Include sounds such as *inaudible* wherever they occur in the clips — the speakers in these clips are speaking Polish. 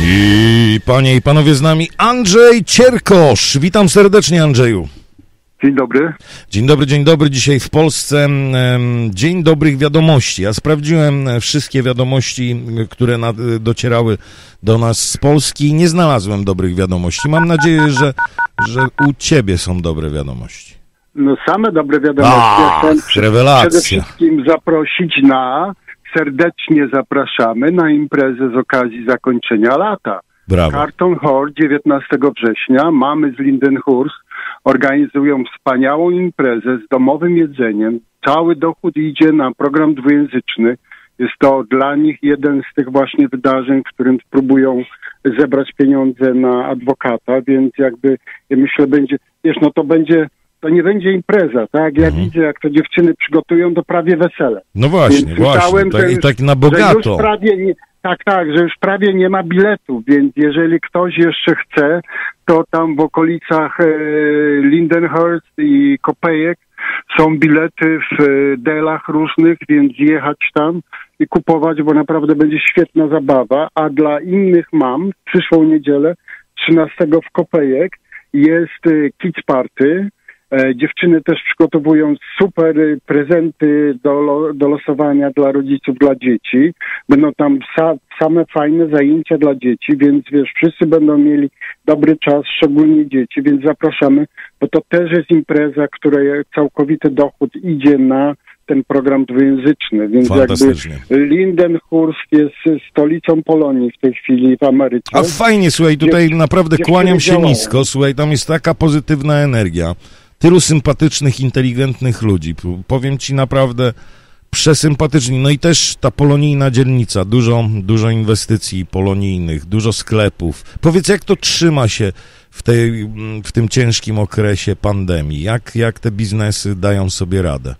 I panie i panowie z nami Andrzej Cierkosz. Witam serdecznie Andrzeju. Dzień dobry. Dzień dobry, dzień dobry. Dzisiaj w Polsce Dzień Dobrych Wiadomości. Ja sprawdziłem e, wszystkie wiadomości, m, które na, docierały do nas z Polski i nie znalazłem dobrych wiadomości. Mam nadzieję, że, że u ciebie są dobre wiadomości. No same dobre wiadomości. Ach, Ja. Przede wszystkim zaprosić na, serdecznie zapraszamy na imprezę z okazji zakończenia lata. Brawo. Carton Hall 19 września, mamy z Lindenhurst organizują wspaniałą imprezę z domowym jedzeniem. Cały dochód idzie na program dwujęzyczny. Jest to dla nich jeden z tych właśnie wydarzeń, w którym próbują zebrać pieniądze na adwokata, więc jakby ja myślę będzie, wiesz, no to będzie, to nie będzie impreza, tak? Ja Mhm. widzę, jak to dziewczyny przygotują, to prawie wesele. No właśnie, Więc właśnie. Tak, że I już- tak na bogato. już prawie nie, tak, tak, że już prawie nie ma biletów, więc jeżeli ktoś jeszcze chce, to tam w okolicach e, Lindenhurst i Kopejek są bilety w e, delach różnych, więc jechać tam i kupować, bo naprawdę będzie świetna zabawa. A dla innych mam w przyszłą niedzielę, 13 w Kopejek, jest e, Kids Party. E, Dziewczyny też przygotowują super prezenty do, do losowania dla rodziców, dla dzieci. Będą tam sa, same fajne zajęcia dla dzieci, więc wiesz, wszyscy będą mieli dobry czas, szczególnie dzieci, więc zapraszamy, bo to też jest impreza, której całkowity dochód idzie na ten program dwujęzyczny, więc jakby Fantastycznie. Lindenhurst jest stolicą Polonii w tej chwili w Ameryce. A fajnie, słuchaj, tutaj naprawdę kłaniam się działają. nisko, słuchaj, tam jest taka pozytywna energia, tylu sympatycznych, inteligentnych ludzi, powiem ci naprawdę przesympatyczni, no i też ta polonijna dzielnica, dużo, dużo inwestycji polonijnych, dużo sklepów. Powiedz, jak to trzyma się w, tej, w tym ciężkim okresie pandemii? Jak, jak te biznesy dają sobie radę?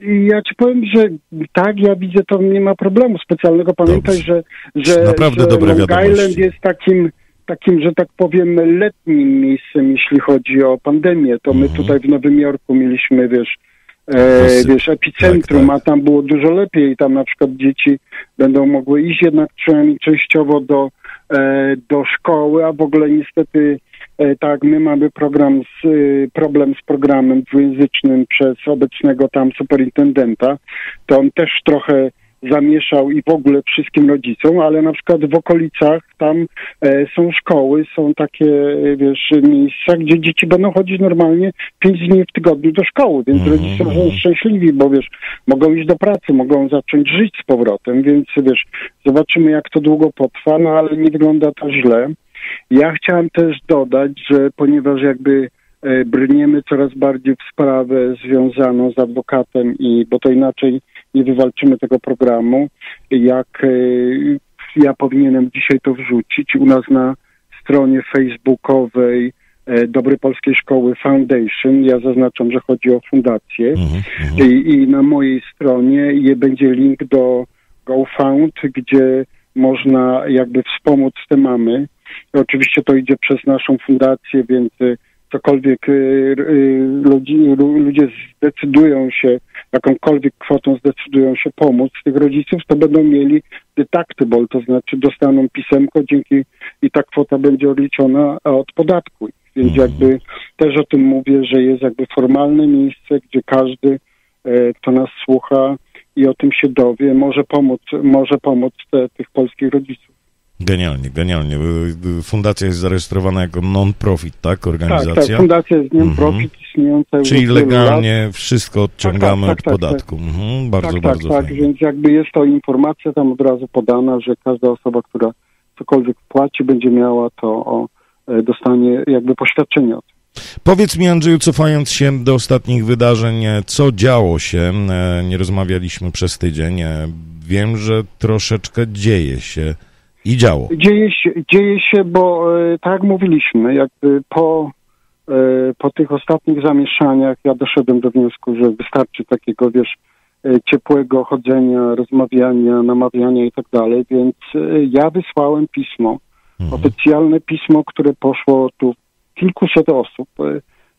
Ja ci powiem, że tak, ja widzę, to nie ma problemu specjalnego. Pamiętaj, Dobrze. że, że, Naprawdę że dobre Long wiadomości. Island jest takim, takim, że tak powiem, letnim miejscem, jeśli chodzi o pandemię. To my Mhm. tutaj w Nowym Jorku mieliśmy, wiesz, e, wiesz, epicentrum, Tak, tak. a tam było dużo lepiej. Tam na przykład dzieci będą mogły iść jednak przynajmniej częściowo do, e, do szkoły, a w ogóle niestety e, tak, my mamy program z, y, problem z programem dwujęzycznym przez obecnego tam superintendenta. To on też trochę zamieszał i w ogóle wszystkim rodzicom, ale na przykład w okolicach tam e, są szkoły, są takie, e, wiesz, miejsca, gdzie dzieci będą chodzić normalnie pięć dni w tygodniu do szkoły, więc Mhm, rodzice są szczęśliwi, bo wiesz, mogą iść do pracy, mogą zacząć żyć z powrotem, więc wiesz, zobaczymy jak to długo potrwa, no ale nie wygląda to źle. Ja chciałem też dodać, że ponieważ jakby e, brniemy coraz bardziej w sprawę związaną z adwokatem i bo to inaczej nie wywalczymy tego programu, jak e, ja powinienem dzisiaj to wrzucić u nas na stronie facebookowej e, Dobrej Polskiej Szkoły Foundation. Ja zaznaczam, że chodzi o fundację. Mhm, mhm. I, I na mojej stronie będzie link do GoFound, gdzie można jakby wspomóc te mamy. I oczywiście to idzie przez naszą fundację, więc y, cokolwiek y, y, ludzi, lu- ludzie zdecydują się, jakąkolwiek kwotą zdecydują się pomóc tych rodziców, to będą mieli deductible, to znaczy dostaną pisemko, dzięki i ta kwota będzie odliczona od podatku. Więc Mhm. jakby też o tym mówię, że jest jakby formalne miejsce, gdzie każdy, e, kto nas słucha i o tym się dowie, może pomóc, może pomóc te, tych polskich rodziców. Genialnie, genialnie. Y, y, Fundacja jest zarejestrowana jako non-profit, tak? Tak, tak, Organizacja. fundacja jest Mhm. non-profit istniejąca już Czyli wielu lat. legalnie wszystko odciągamy Tak, tak, tak, od podatku. Mhm, bardzo, tak, bardzo tak, tak, fajnie. więc jakby jest to informacja tam od razu podana, że każda osoba, która cokolwiek płaci, będzie miała to o, e, dostanie jakby poświadczenie o tym. Powiedz mi, Andrzeju, cofając się do ostatnich wydarzeń, e, co działo się? E, Nie rozmawialiśmy przez tydzień. Wiem, że troszeczkę dzieje się i działo. Dzieje się, dzieje się bo e, tak jak mówiliśmy, jakby po, e, po tych ostatnich zamieszaniach ja doszedłem do wniosku, że wystarczy takiego, wiesz, e, ciepłego chodzenia, rozmawiania, namawiania i tak dalej, więc ja wysłałem pismo, Mhm. oficjalne pismo, które poszło tu kilkuset osób,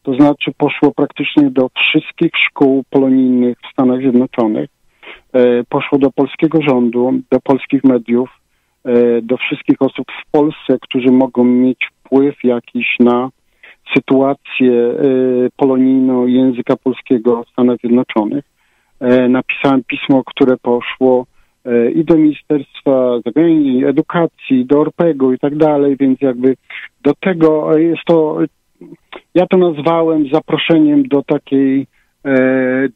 to znaczy poszło praktycznie do wszystkich szkół polonijnych w Stanach Zjednoczonych, poszło do polskiego rządu, do polskich mediów, do wszystkich osób w Polsce, którzy mogą mieć wpływ jakiś na sytuację polonijną języka polskiego w Stanach Zjednoczonych. Napisałem pismo, które poszło i do Ministerstwa Edukacji, do Orpego i tak dalej, więc jakby do tego jest to, ja to nazwałem zaproszeniem do takiej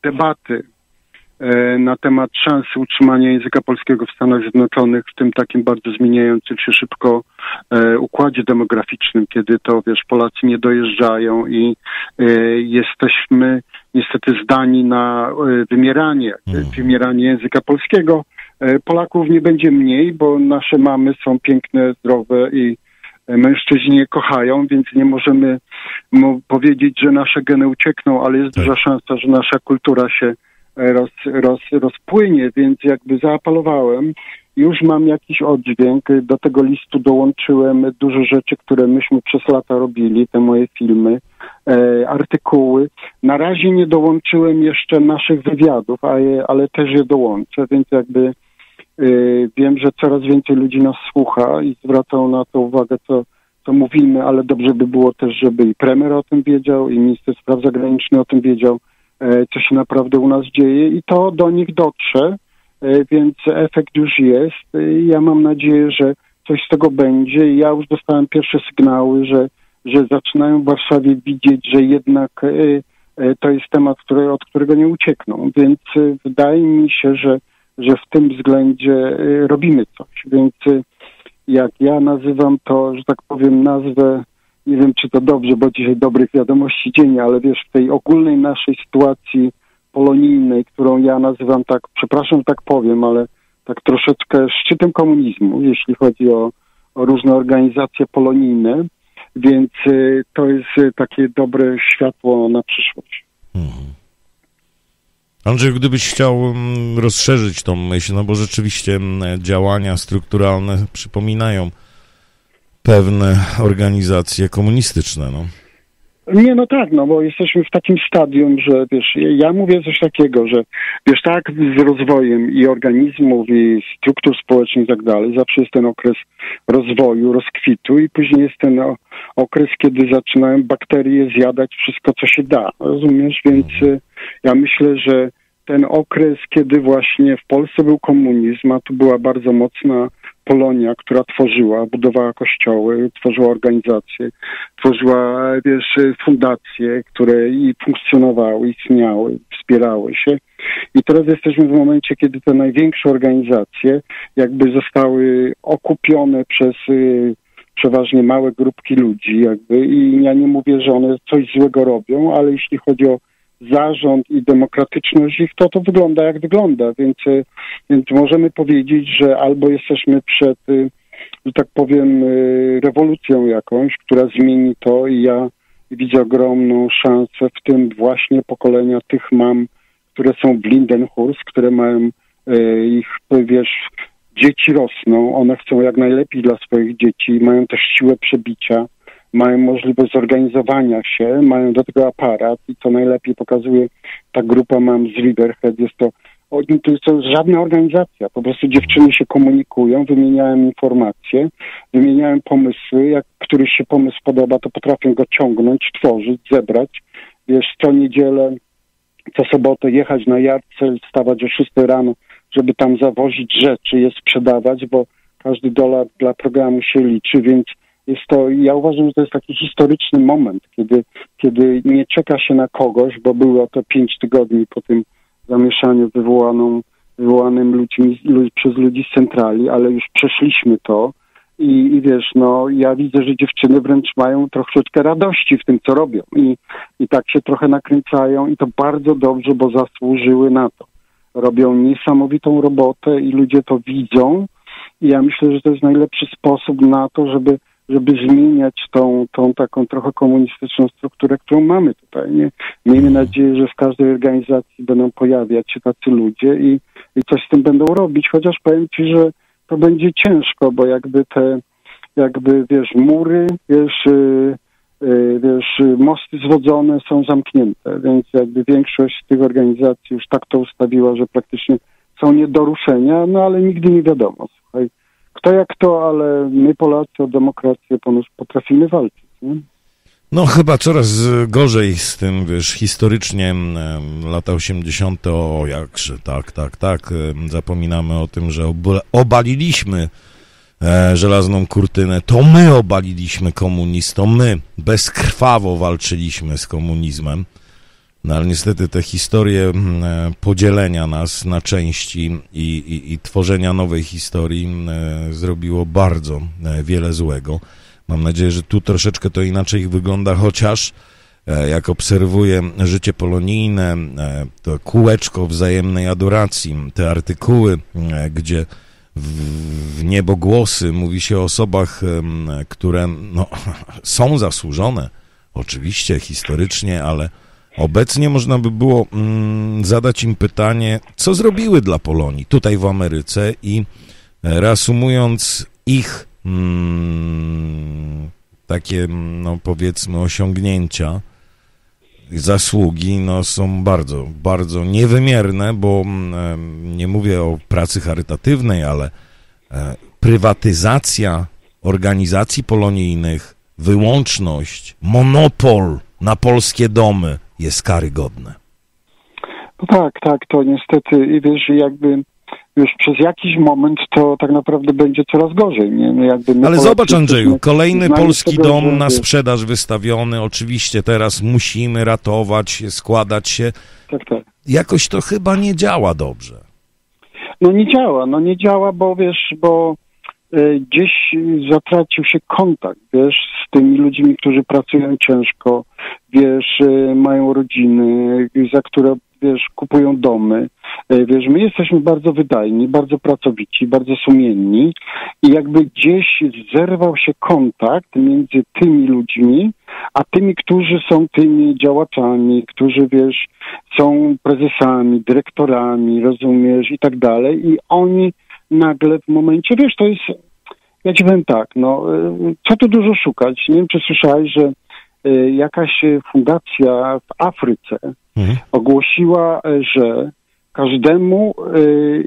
debaty E, na temat szansy utrzymania języka polskiego w Stanach Zjednoczonych w tym takim bardzo zmieniającym się szybko e, układzie demograficznym, kiedy to, wiesz, Polacy nie dojeżdżają i e, jesteśmy niestety zdani na wymieranie, hmm. wymieranie języka polskiego. Polaków nie będzie mniej, bo nasze mamy są piękne, zdrowe i mężczyźni je kochają, więc nie możemy powiedzieć, że nasze geny uciekną, ale jest tak. duża szansa, że nasza kultura się roz, roz, rozpłynie, więc jakby zaapelowałem. Już mam jakiś oddźwięk. Do tego listu dołączyłem dużo rzeczy, które myśmy przez lata robili, te moje filmy, e, artykuły. Na razie nie dołączyłem jeszcze naszych wywiadów, ale, ale też je dołączę, więc jakby e, wiem, że coraz więcej ludzi nas słucha i zwracają na to uwagę, co, co mówimy, ale dobrze by było też, żeby i premier o tym wiedział, i minister spraw zagranicznych o tym wiedział, co się naprawdę u nas dzieje i to do nich dotrze, e, więc efekt już jest. E, ja mam nadzieję, że coś z tego będzie. Ja już dostałem pierwsze sygnały, że, że zaczynają w Warszawie widzieć, że jednak to jest temat, który, od którego nie uciekną. Więc wydaje mi się, że, że w tym względzie robimy coś. Więc jak ja nazywam to, że tak powiem, nazwę nie wiem, czy to dobrze, bo dzisiaj dobrych wiadomości dzień, ale wiesz, w tej ogólnej naszej sytuacji polonijnej, którą ja nazywam tak, przepraszam, tak powiem, ale tak troszeczkę szczytem komunizmu, jeśli chodzi o, o różne organizacje polonijne, więc y, to jest y, takie dobre światło na przyszłość. Mhm. Andrzej, gdybyś chciał mm, rozszerzyć tą myśl, no bo rzeczywiście mm, działania strukturalne przypominają pewne organizacje komunistyczne, no. Nie, no tak, no bo jesteśmy w takim stadium, że wiesz, ja mówię coś takiego, że wiesz, tak z rozwojem i organizmów, i struktur społecznych i tak dalej, zawsze jest ten okres rozwoju, rozkwitu i później jest ten okres, kiedy zaczynają bakterie zjadać wszystko, co się da, rozumiesz? Więc mhm. y, ja myślę, że ten okres, kiedy właśnie w Polsce był komunizm, a tu była bardzo mocna Polonia, która tworzyła, budowała kościoły, tworzyła organizacje, tworzyła, wiesz, fundacje, które i funkcjonowały, istniały, wspierały się. I teraz jesteśmy w momencie, kiedy te największe organizacje jakby zostały okupione przez y, przeważnie małe grupki ludzi jakby i ja nie mówię, że one coś złego robią, ale jeśli chodzi o zarząd i demokratyczność ich, to to wygląda jak wygląda, więc, e, więc możemy powiedzieć, że albo jesteśmy przed, e, że tak powiem, e, rewolucją jakąś, która zmieni to i ja widzę ogromną szansę w tym właśnie pokolenia tych mam, które są w Lindenhurst, które mają ich, wiesz, dzieci rosną, one chcą jak najlepiej dla swoich dzieci, mają też siłę przebicia, mają możliwość zorganizowania się, mają do tego aparat i co najlepiej pokazuje ta grupa mam z Riverhead, jest to to jest żadna organizacja, po prostu dziewczyny się komunikują, wymieniają informacje, wymieniają pomysły, jak któryś się pomysł podoba, to potrafią go ciągnąć, tworzyć, zebrać. Wiesz, co niedzielę, co sobotę jechać na Jarcel, wstawać o 6 rano, żeby tam zawozić rzeczy, je sprzedawać, bo każdy dolar dla programu się liczy, więc jest to, ja uważam, że to jest taki historyczny moment, kiedy, kiedy nie czeka się na kogoś, bo było to pięć tygodni po tym zamieszaniu wywołaną, wywołanym ludźmi, lud, przez ludzi z centrali, ale już przeszliśmy to i, i wiesz, no ja widzę, że dziewczyny wręcz mają troszeczkę radości w tym, co robią i, i tak się trochę nakręcają i to bardzo dobrze, bo zasłużyły na to. Robią niesamowitą robotę i ludzie to widzą i ja myślę, że to jest najlepszy sposób na to, żeby żeby zmieniać tą, tą taką trochę komunistyczną strukturę, którą mamy tutaj. Nie? Miejmy nadzieję, że w każdej organizacji będą pojawiać się tacy ludzie i, i coś z tym będą robić, chociaż powiem Ci, że to będzie ciężko, bo jakby te, jakby, wiesz, mury, wiesz, yy, yy, wiesz, mosty zwodzone są zamknięte, więc jakby większość tych organizacji już tak to ustawiła, że praktycznie są nie do ruszenia, no ale nigdy nie wiadomo. Kto jak to, ale my Polacy o demokrację ponoć potrafimy walczyć. Nie? No chyba coraz gorzej z tym, wiesz, historycznie lata 80. o jakże, tak, tak, tak, zapominamy o tym, że obaliliśmy e, żelazną kurtynę, to my obaliliśmy komunizm, to my bezkrwawo walczyliśmy z komunizmem, no ale niestety te historie e, podzielenia nas na części i, i, i tworzenia nowej historii e, zrobiło bardzo wiele złego. Mam nadzieję, że tu troszeczkę to inaczej wygląda, chociaż e, jak obserwuję życie polonijne, e, to kółeczko wzajemnej adoracji, te artykuły, e, gdzie w niebogłosy mówi się o osobach, które no, *laughs* są zasłużone, oczywiście historycznie, ale obecnie można by było mm, zadać im pytanie, co zrobiły dla Polonii tutaj w Ameryce i reasumując ich mm, takie, no powiedzmy, osiągnięcia, zasługi, no są bardzo, bardzo niewymierne, bo mm, nie mówię o pracy charytatywnej, ale e, prywatyzacja organizacji polonijnych, wyłączność, monopol na polskie domy jest karygodne. No tak, tak, to niestety, i wiesz, jakby już przez jakiś moment to tak naprawdę będzie coraz gorzej. Nie? No jakby Ale zobacz Andrzeju, kolejny polski dom na sprzedaż wystawiony, oczywiście teraz musimy ratować, składać się. Tak, tak. Jakoś to chyba nie działa dobrze. No nie działa, no nie działa, bo wiesz, bo gdzieś zatracił się kontakt, wiesz, z tymi ludźmi, którzy pracują ciężko, wiesz, y, mają rodziny, za które wiesz, kupują domy. E, wiesz, my jesteśmy bardzo wydajni, bardzo pracowici, bardzo sumienni i jakby gdzieś zerwał się kontakt między tymi ludźmi, a tymi, którzy są tymi działaczami, którzy, wiesz, są prezesami, dyrektorami, rozumiesz, i tak dalej. I oni nagle w momencie, wiesz, to jest, ja ci powiem tak, no, e, co tu dużo szukać? Nie wiem, czy słyszałeś, że e, jakaś fundacja w Afryce, mhm. ogłosiła, e, że każdemu e,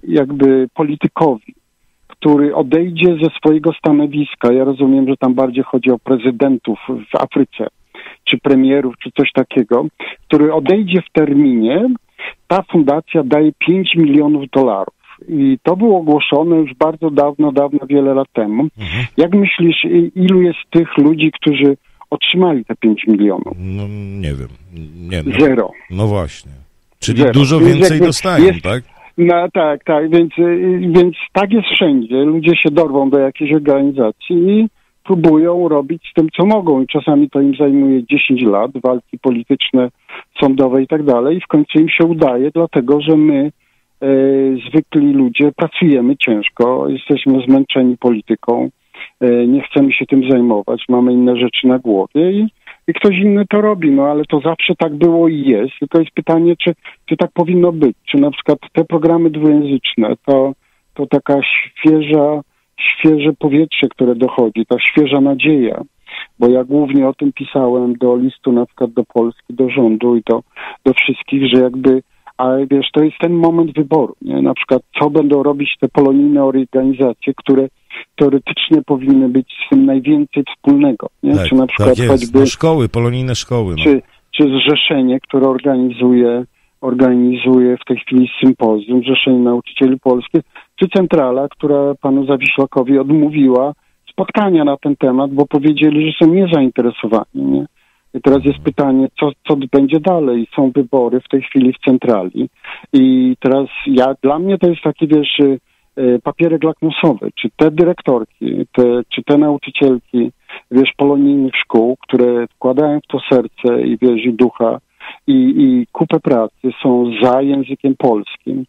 jakby politykowi, który odejdzie ze swojego stanowiska, ja rozumiem, że tam bardziej chodzi o prezydentów w Afryce, czy premierów, czy coś takiego, który odejdzie w terminie, ta fundacja daje 5 milionów dolarów. I to było ogłoszone już bardzo dawno, dawno, wiele lat temu. Mhm. Jak myślisz, ilu jest tych ludzi, którzy otrzymali te 5 milionów? No nie wiem. Nie, no, Zero. No właśnie. Czyli Zero. dużo więc więcej dostają, jest, tak? No tak, tak, więc, więc tak jest wszędzie. Ludzie się dorwą do jakiejś organizacji i próbują robić z tym, co mogą. I czasami to im zajmuje 10 lat, walki polityczne, sądowe i tak dalej. I w końcu im się udaje, dlatego że my, zwykli ludzie, pracujemy ciężko, jesteśmy zmęczeni polityką, E, nie chcemy się tym zajmować, mamy inne rzeczy na głowie i, i ktoś inny to robi, no ale to zawsze tak było i jest, tylko jest pytanie, czy, czy tak powinno być, czy na przykład te programy dwujęzyczne, to, to taka świeża, świeże powietrze, które dochodzi, ta świeża nadzieja, bo ja głównie o tym pisałem do listu na przykład do Polski, do rządu i do, do wszystkich, że jakby ale wiesz, to jest ten moment wyboru, nie? Na przykład, co będą robić te polonijne organizacje, które teoretycznie powinny być z tym najwięcej wspólnego, nie? Tak, czy na przykład tak choćby... No szkoły, polonijne szkoły. No. Czy, czy zrzeszenie, które organizuje, organizuje w tej chwili sympozjum, Zrzeszenie Nauczycieli Polskich, czy centrala, która panu Zawiślakowi odmówiła spotkania na ten temat, bo powiedzieli, że są niezainteresowani, nie? Teraz jest pytanie, co, co będzie dalej. Są wybory w tej chwili w centrali. I teraz ja, dla mnie to jest taki, wiesz, y, papierek lakmusowy. Czy te dyrektorki, te, czy te nauczycielki, wiesz, polonijnych szkół, które wkładają w to serce i wiesz, i ducha i, i kupę pracy są za językiem polskim,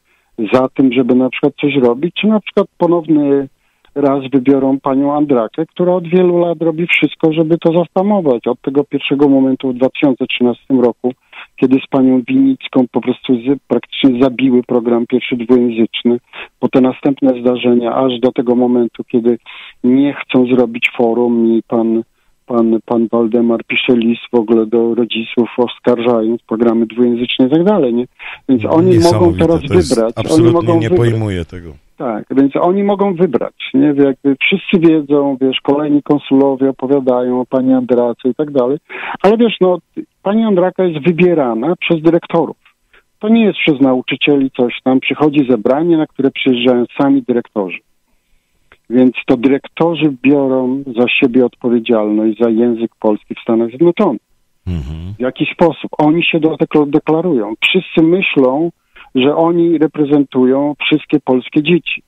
za tym, żeby na przykład coś robić, czy na przykład ponowny raz wybiorą panią Andrakę, która od wielu lat robi wszystko, żeby to zastamować. Od tego pierwszego momentu w 2013 roku, kiedy z panią Winicką po prostu z, praktycznie zabiły program pierwszy dwujęzyczny, po te następne zdarzenia, aż do tego momentu, kiedy nie chcą zrobić forum i pan pan, pan Waldemar pisze list w ogóle do rodziców oskarżając programy dwujęzyczne i tak dalej, nie? Więc oni mogą teraz wybrać. Absolutnie oni mogą nie wybrać. pojmuję tego. Tak, więc oni mogą wybrać, nie? Jakby wszyscy wiedzą, wiesz, kolejni konsulowie opowiadają o pani Andrace i tak dalej, ale wiesz, no, pani Andraka jest wybierana przez dyrektorów. To nie jest przez nauczycieli coś tam. Przychodzi zebranie, na które przyjeżdżają sami dyrektorzy. Więc to dyrektorzy biorą za siebie odpowiedzialność za język polski w Stanach Zjednoczonych. Mhm. W jaki sposób? Oni się do tego deklarują. Wszyscy myślą, że oni reprezentują wszystkie polskie dzieci.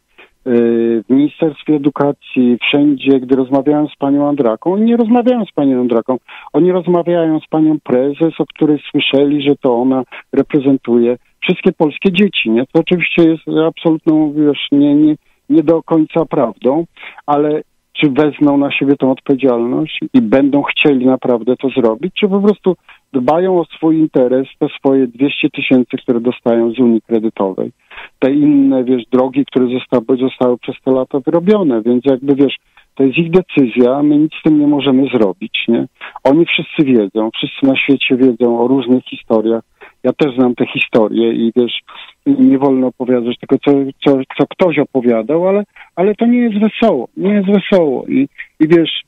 Yy, w Ministerstwie Edukacji, wszędzie, gdy rozmawiałem z panią Andraką, oni nie rozmawiają z panią Andraką, oni rozmawiają z panią prezes, o której słyszeli, że to ona reprezentuje wszystkie polskie dzieci, nie? To oczywiście jest absolutną, wiesz, nie, nie, nie do końca prawdą, ale czy wezmą na siebie tą odpowiedzialność i będą chcieli naprawdę to zrobić, czy po prostu dbają o swój interes, te swoje 200 tysięcy, które dostają z Unii Kredytowej, te inne, wiesz, drogi, które zostały, zostały przez te lata wyrobione, więc jakby, wiesz, to jest ich decyzja, my nic z tym nie możemy zrobić, nie? Oni wszyscy wiedzą, wszyscy na świecie wiedzą o różnych historiach. Ja też znam te historie i wiesz, nie wolno opowiadać tego, co, co, co ktoś opowiadał, ale, ale to nie jest wesoło, nie jest wesoło i, i wiesz,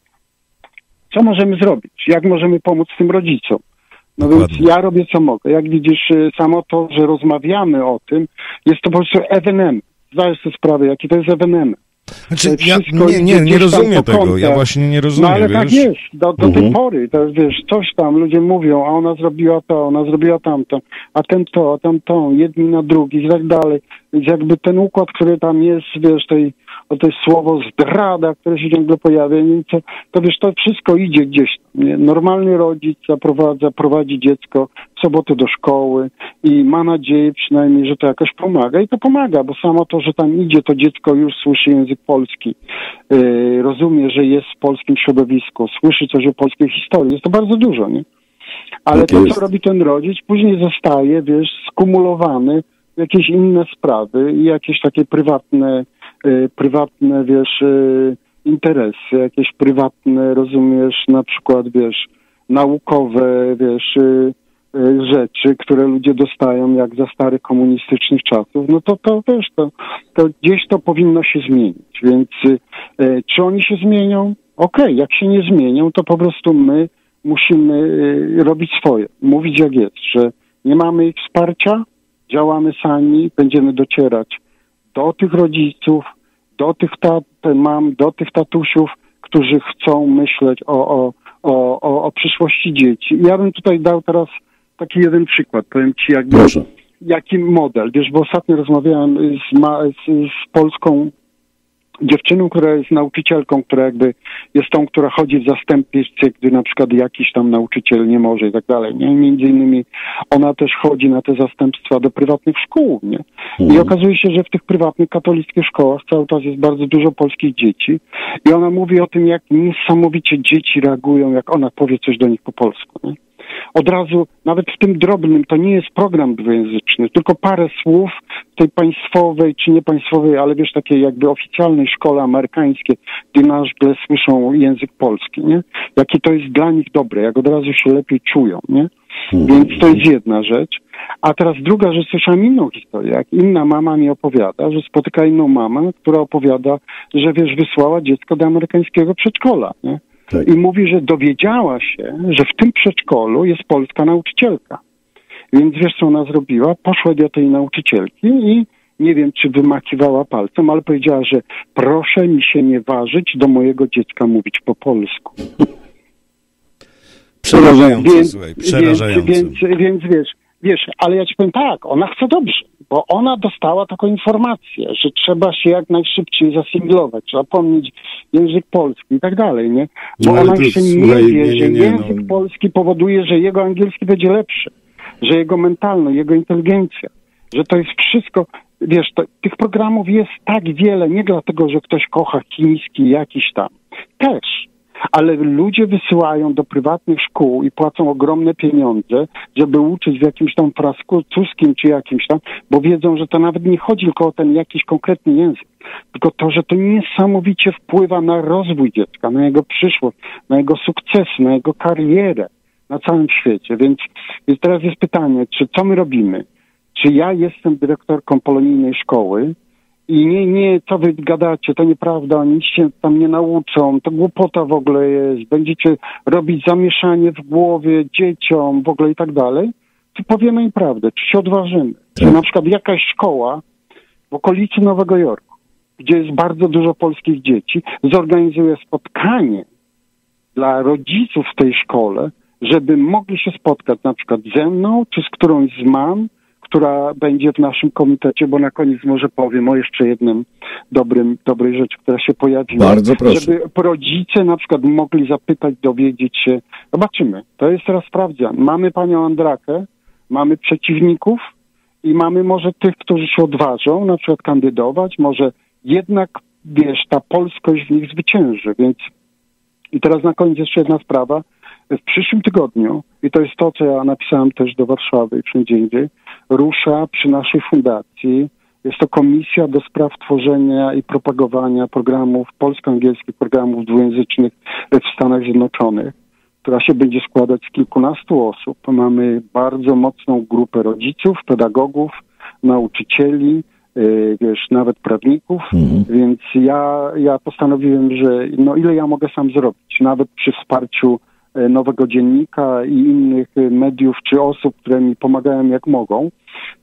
co możemy zrobić? Jak możemy pomóc tym rodzicom? No Dokładnie. więc ja robię co mogę. Jak widzisz, y, samo to, że rozmawiamy o tym, jest to po prostu ewenement. Zdajesz sobie sprawę, jaki to jest ewenement. Znaczy, ja nie, nie, nie rozumiem tego, ja właśnie nie rozumiem, No ale tak wiesz? tak jest, do, do tej mhm. pory, to wiesz, coś tam ludzie mówią, a ona zrobiła to, ona zrobiła tamto, a ten to, a tam to, jedni na drugich i tak dalej. Więc jakby ten układ, który tam jest, wiesz, tej to, to jest słowo zdrada, które się ciągle pojawia? To, to wiesz, to wszystko idzie gdzieś. Nie? Normalny rodzic zaprowadza, prowadzi dziecko w sobotę do szkoły i ma nadzieję przynajmniej, że to jakoś pomaga i to pomaga, bo samo to, że tam idzie, to dziecko już słyszy język polski, yy, rozumie, że jest w polskim środowisku, słyszy coś o polskiej historii, jest to bardzo dużo, nie? Ale tak to, co robi ten rodzic, później zostaje, wiesz, skumulowany w jakieś inne sprawy i jakieś takie prywatne prywatne, wiesz, y, interesy, jakieś prywatne, rozumiesz, na przykład, wiesz, naukowe, wiesz, y, rzeczy, które ludzie dostają jak za starych komunistycznych czasów, no to, to wiesz, to, to gdzieś to powinno się zmienić. Więc czy oni się zmienią? Okej, okay, jak się nie zmienią, to po prostu my musimy robić swoje, mówić jak jest, że nie mamy ich wsparcia, działamy sami, będziemy docierać do tych rodziców, do tych tat, mam, do tych tatusiów, którzy chcą myśleć o, o, o, o, o przyszłości dzieci. Ja bym tutaj dał teraz taki jeden przykład. Powiem ci, jakby, jaki model. Wiesz, bo ostatnio rozmawiałem z, ma, z, z polską dziewczyną, która jest nauczycielką, która jakby jest tą, która chodzi w zastępstwie, gdy na przykład jakiś tam nauczyciel nie może i tak dalej, nie? Między innymi ona też chodzi na te zastępstwa do prywatnych szkół, nie? I mhm. okazuje się, że w tych prywatnych katolickich szkołach cały czas jest bardzo dużo polskich dzieci i ona mówi o tym, jak niesamowicie dzieci reagują, jak ona powie coś do nich po polsku, nie? Od razu, nawet w tym drobnym, to nie jest program dwujęzyczny, tylko parę słów tej państwowej czy niepaństwowej, ale wiesz, takiej jakby oficjalnej szkole amerykańskiej, gdzie nagle słyszą język polski, nie? Jakie to jest dla nich dobre, jak od razu się lepiej czują, nie? Więc to jest jedna rzecz. A teraz druga rzecz, słyszałem inną historię. Jak inna mama mi opowiada, że spotyka inną mamę, która opowiada, że wiesz, wysłała dziecko do amerykańskiego przedszkola, nie? Tak. I mówi, że dowiedziała się, że w tym przedszkolu jest polska nauczycielka. Więc wiesz, co ona zrobiła? Poszła do tej nauczycielki i nie wiem, czy wymakiwała palcem, ale powiedziała, że proszę mi się nie ważyć do mojego dziecka mówić po polsku. Przerażające, więc, słuchaj, przerażające. Więc, więc, więc wiesz, wiesz, ale ja ci powiem tak, ona chce dobrze bo ona dostała taką informację, że trzeba się jak najszybciej zasymilować, trzeba pomnieć język polski i tak dalej, nie? Bo no, ona jeszcze nie słuchaj, wie, nie, nie, że nie, język no. polski powoduje, że jego angielski będzie lepszy, że jego mentalność, jego inteligencja, że to jest wszystko, wiesz, to, tych programów jest tak wiele, nie dlatego, że ktoś kocha chiński jakiś tam, też, ale ludzie wysyłają do prywatnych szkół i płacą ogromne pieniądze, żeby uczyć w jakimś tam francuskim czy jakimś tam, bo wiedzą, że to nawet nie chodzi tylko o ten jakiś konkretny język, tylko to, że to niesamowicie wpływa na rozwój dziecka, na jego przyszłość, na jego sukces, na jego karierę na całym świecie. Więc, więc teraz jest pytanie, czy co my robimy? Czy ja jestem dyrektorką polonijnej szkoły I nie, nie, co wy gadacie, to nieprawda, nic się tam nie nauczą, to głupota w ogóle jest, będziecie robić zamieszanie w głowie dzieciom w ogóle i tak dalej, to powiemy im prawdę, czy się odważymy. Czy na przykład jakaś szkoła w okolicy Nowego Jorku, gdzie jest bardzo dużo polskich dzieci, zorganizuje spotkanie dla rodziców w tej szkole, żeby mogli się spotkać na przykład ze mną, czy z którąś z mam, która będzie w naszym komitecie, bo na koniec może powiem o jeszcze jednym dobrym, dobrej rzeczy, która się pojawiła. Bardzo proszę. Żeby rodzice na przykład mogli zapytać, dowiedzieć się. Zobaczymy. To jest teraz sprawdzian. Mamy panią Andrakę, mamy przeciwników i mamy może tych, którzy się odważą na przykład kandydować, może jednak, wiesz, ta polskość w nich zwycięży, więc i teraz na koniec jeszcze jedna sprawa. W przyszłym tygodniu, i to jest to, co ja napisałem też do Warszawy i wszędzie indziej, rusza przy naszej fundacji. Jest to komisja do spraw tworzenia i propagowania programów polsko-angielskich, programów dwujęzycznych w Stanach Zjednoczonych, która się będzie składać z kilkunastu osób. Mamy bardzo mocną grupę rodziców, pedagogów, nauczycieli, yy, wiesz, nawet prawników, więc ja, ja postanowiłem, że no ile ja mogę sam zrobić, nawet przy wsparciu Nowego Dziennika i innych e, mediów czy osób, które mi pomagają jak mogą,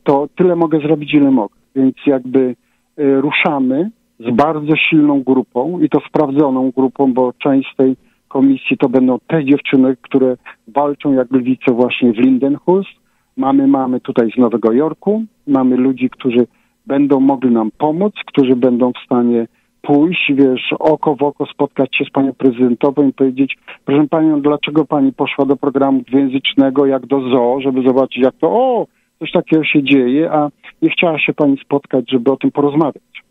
to tyle mogę zrobić, ile mogę. Więc jakby e, ruszamy z bardzo silną grupą i to sprawdzoną grupą, bo część z tej komisji to będą te dziewczyny, które walczą jak lwice właśnie w Lindenhurst. Mamy, mamy tutaj z Nowego Jorku, mamy ludzi, którzy będą mogli nam pomóc, którzy będą w stanie pójść, wiesz, oko w oko spotkać się z panią prezydentową i powiedzieć, proszę panią, dlaczego pani poszła do programu dwujęzycznego jak do zoo, żeby zobaczyć jak to, o, coś takiego się dzieje, a nie chciała się pani spotkać, żeby o tym porozmawiać.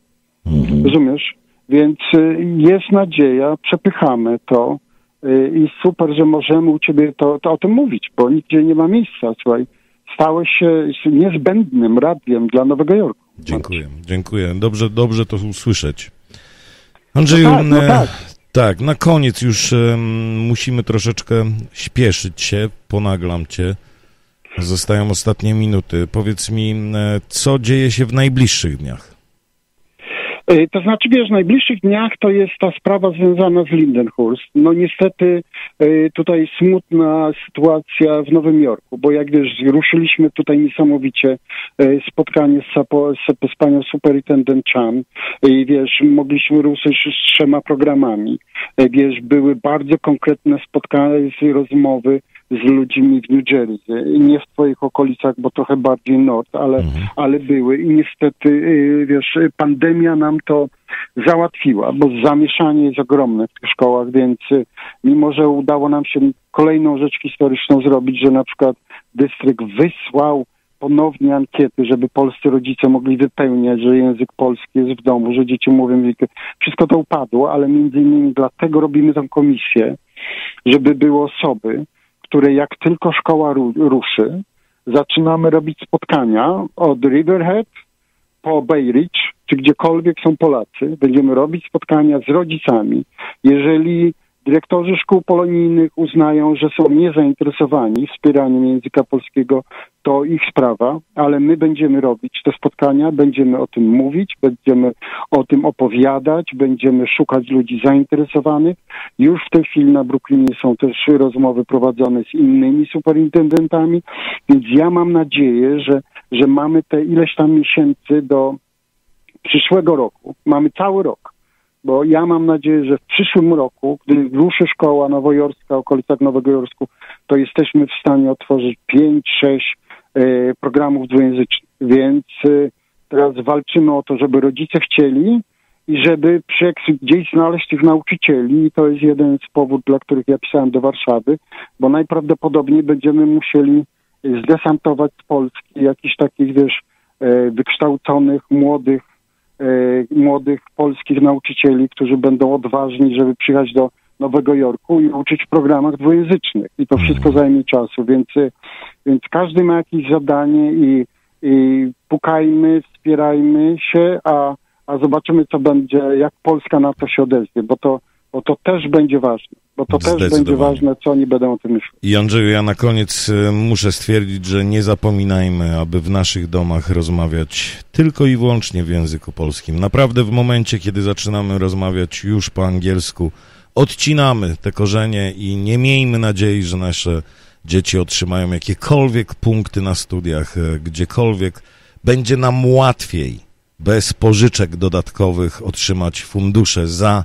Rozumiesz? Więc y, jest nadzieja, przepychamy to y, i super, że możemy u ciebie to, to o tym mówić, bo nigdzie nie ma miejsca, słuchaj. Stałeś się niezbędnym radiem dla Nowego Jorku. Dziękuję, dziękuję. Dobrze, dobrze to usłyszeć. Andrzeju, No tak, no e, tak. tak, na koniec już em, musimy troszeczkę śpieszyć się, ponaglam cię. Zostają ostatnie minuty. Powiedz mi, e, co dzieje się w najbliższych dniach? Y, To znaczy, wiesz, w najbliższych dniach to jest ta sprawa związana z Lindenhurst. No niestety y, tutaj smutna sytuacja w Nowym Jorku, bo jak wiesz, ruszyliśmy tutaj niesamowicie y, spotkanie z, z, z panią superintendent Chan i wiesz, mogliśmy ruszyć z trzema programami. Wiesz, były bardzo konkretne spotkania, rozmowy z ludźmi w New Jersey. Nie w twoich okolicach, bo trochę bardziej nord, ale, ale były. I niestety, y, wiesz, pandemia nam to załatwiła, bo zamieszanie jest ogromne w tych szkołach, więc y, mimo, że udało nam się kolejną rzecz historyczną zrobić, że na przykład dystrykt wysłał ponownie ankiety, żeby polscy rodzice mogli wypełniać, że język polski jest w domu, że dzieci mówią. Wszystko to upadło, ale między innymi dlatego robimy tę komisję, żeby były osoby, które jak tylko szkoła ru- ruszy, zaczynamy robić spotkania od Riverhead po Bay Ridge, czy gdziekolwiek są Polacy. Będziemy robić spotkania z rodzicami. Jeżeli dyrektorzy szkół polonijnych uznają, że są niezainteresowani wspieraniem języka polskiego, to ich sprawa, ale my będziemy robić te spotkania, będziemy o tym mówić, będziemy o tym opowiadać, będziemy szukać ludzi zainteresowanych. Już w tej chwili na Brooklynie są też rozmowy prowadzone z innymi superintendentami, więc ja mam nadzieję, że, że mamy te ileś tam miesięcy do przyszłego roku. Mamy cały rok bo ja mam nadzieję, że w przyszłym roku, gdy ruszy szkoła nowojorska, okolicach Nowego Jorsku, to jesteśmy w stanie otworzyć pięć, sześć e, programów dwujęzycznych. Więc e, teraz walczymy o to, żeby rodzice chcieli i żeby gdzieś znaleźć tych nauczycieli. I to jest jeden z powodów, dla których ja pisałem do Warszawy, bo najprawdopodobniej będziemy musieli zdesantować z Polski jakichś takich, wiesz, e, wykształconych, młodych e, młodych polskich nauczycieli, którzy będą odważni, żeby przyjechać do Nowego Jorku i uczyć w programach dwujęzycznych. I to wszystko zajmie czasu, więc, e, więc każdy ma jakieś zadanie i, i pukajmy, wspierajmy się, a, a zobaczymy, co będzie, jak Polska na to się odezwie, bo to, bo to też będzie ważne. Bo to też będzie ważne, co oni będą o tym myśleć. I Andrzeju, ja na koniec e, muszę stwierdzić, że nie zapominajmy, aby w naszych domach rozmawiać tylko i wyłącznie w języku polskim. Naprawdę w momencie, kiedy zaczynamy rozmawiać już po angielsku, odcinamy te korzenie i nie miejmy nadziei, że nasze dzieci otrzymają jakiekolwiek punkty na studiach, e, gdziekolwiek będzie nam łatwiej bez pożyczek dodatkowych otrzymać fundusze za,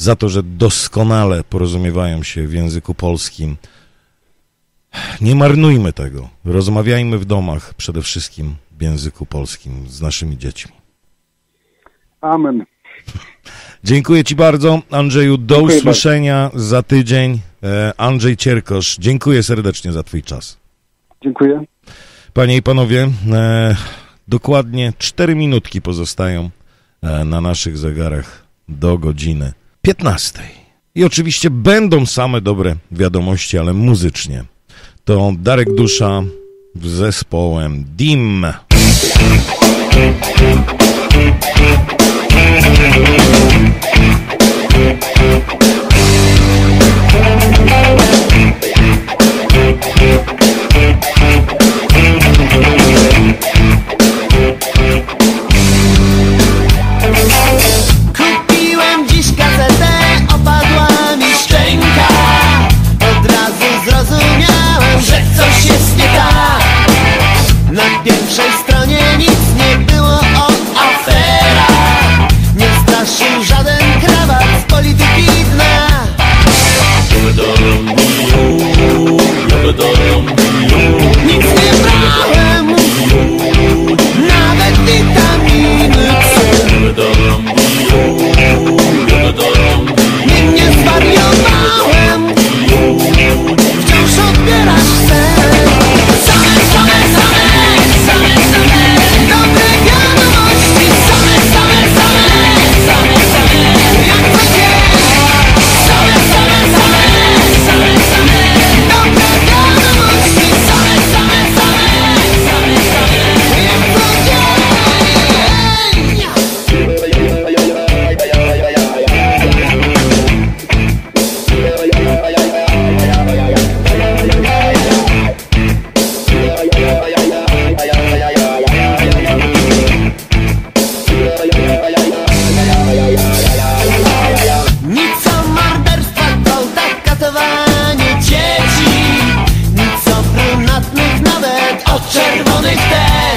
za to, że doskonale porozumiewają się w języku polskim. Nie marnujmy tego. Rozmawiajmy w domach przede wszystkim w języku polskim z naszymi dziećmi. Amen. *laughs* Dziękuję Ci bardzo, Andrzeju. Do Dziękuję usłyszenia za tydzień. E, Andrzej Cierkosz, dziękuję serdecznie za Twój czas. Dziękuję. Panie i panowie, e, dokładnie 4 minutki pozostają e, na naszych zegarach do godziny 15. I oczywiście będą same dobre wiadomości, ale muzycznie. To Darek Dusza z zespołem DIM. Thank od czerwonych ten